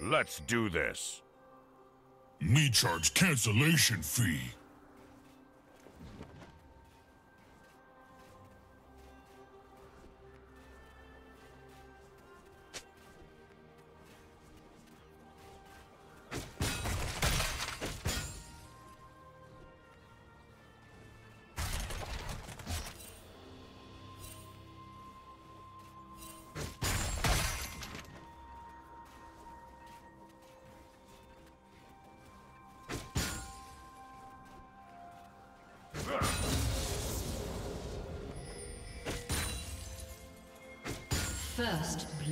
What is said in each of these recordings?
Let's do this. Me charge cancellation fee.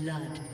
Blood.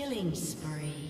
Killing spree.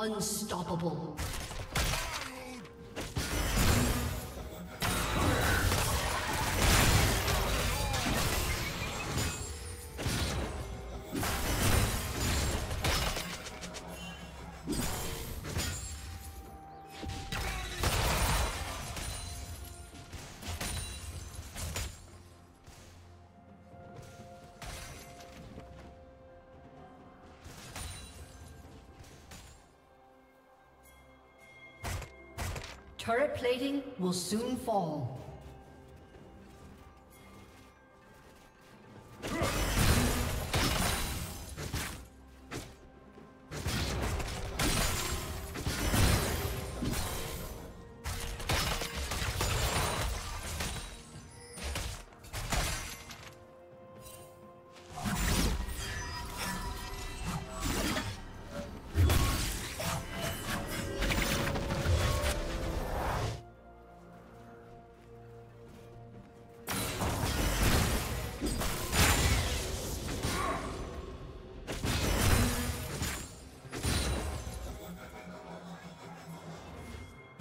Unstoppable. Will soon fall.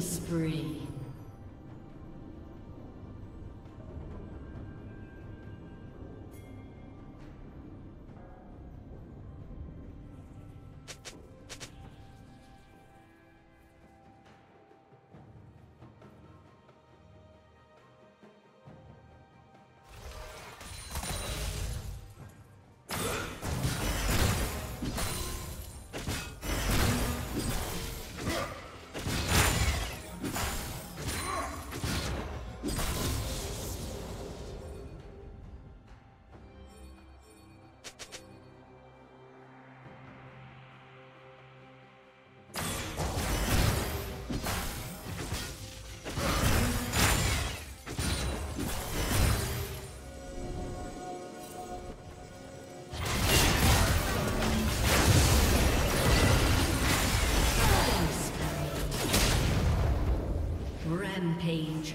Spree. Rampage.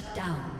Shut down.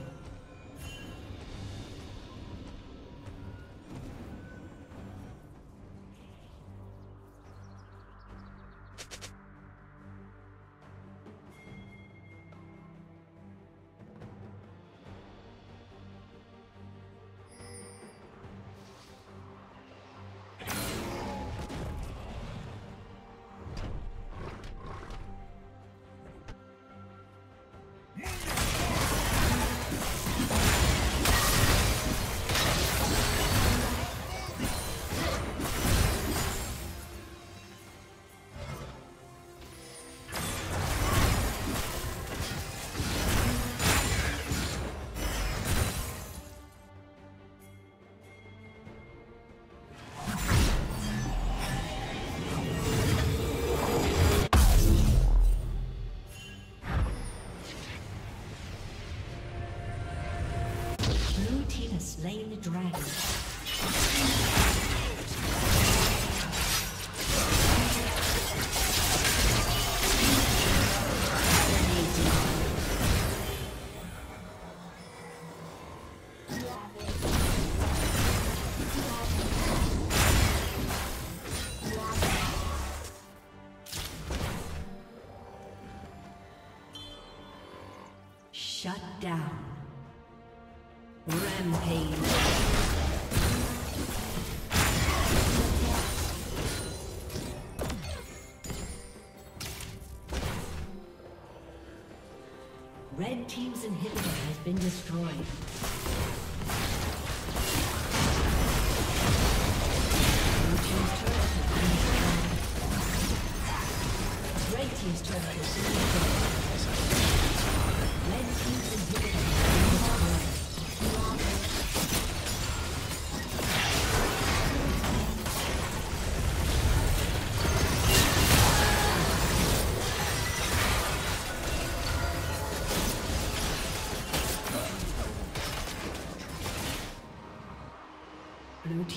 Right.